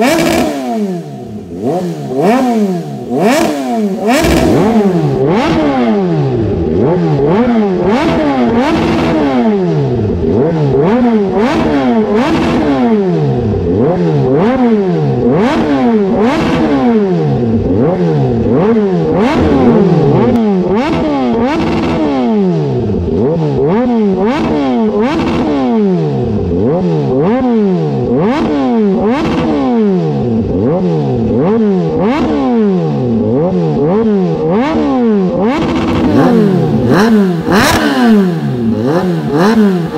Oh, Ah!